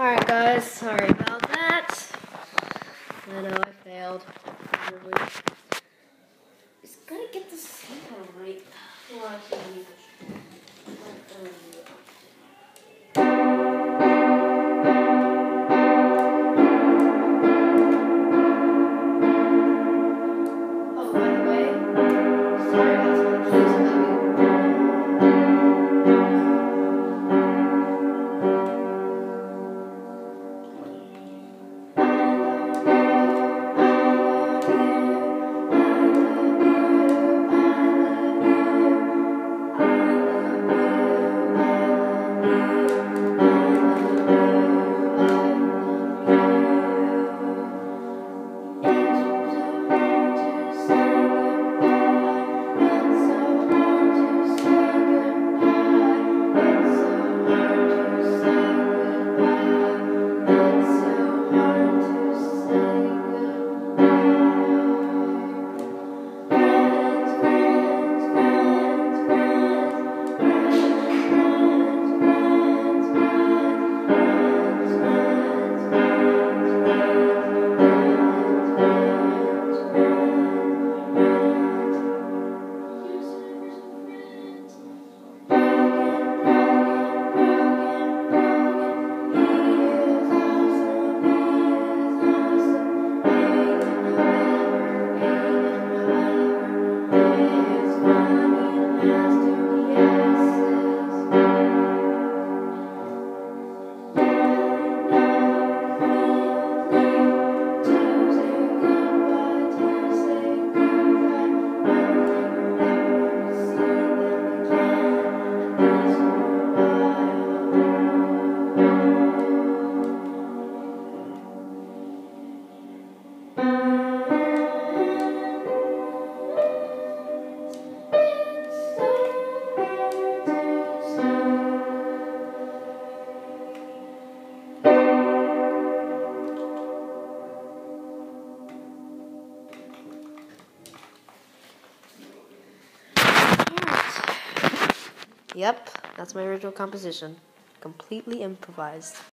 Alright, guys, sorry about that. I know I failed. Just gotta get this sound right. Oh, by the way, sorry about some of the keys about Yep, that's my original composition. Completely improvised.